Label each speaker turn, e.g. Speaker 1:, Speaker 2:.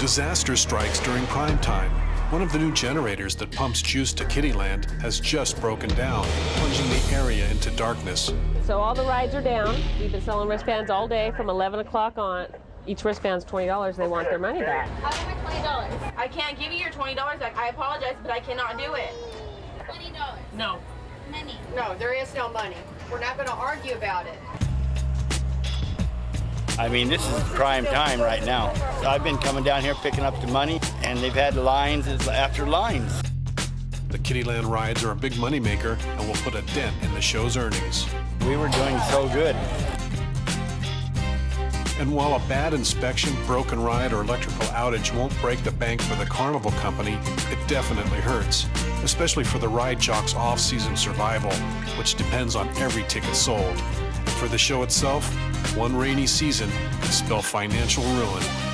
Speaker 1: Disaster strikes during prime time. One of the new generators that pumps juice to Kiddieland has just broken down, plunging the area into darkness.
Speaker 2: So all the rides are down. We've been selling wristbands all day from 11 o'clock on. Each wristband's $20. They want their money back.
Speaker 3: I want my twenty dollars. I can't give you your twenty dollars back. I apologize, but I cannot do it.
Speaker 4: Twenty dollars.
Speaker 2: No.
Speaker 4: Money.
Speaker 3: No, there is no money. We're not going to argue about it.
Speaker 5: I mean, this is prime time right now. I've been coming down here picking up the money, and they've had lines after lines.
Speaker 1: The Kiddieland rides are a big moneymaker and will put a dent in the show's earnings.
Speaker 5: We were doing so good.
Speaker 1: And while a bad inspection, broken ride, or electrical outage won't break the bank for the Carnival Company, it definitely hurts, especially for the ride jock's off-season survival, which depends on every ticket sold. And for the show itself, one rainy season can spell financial ruin.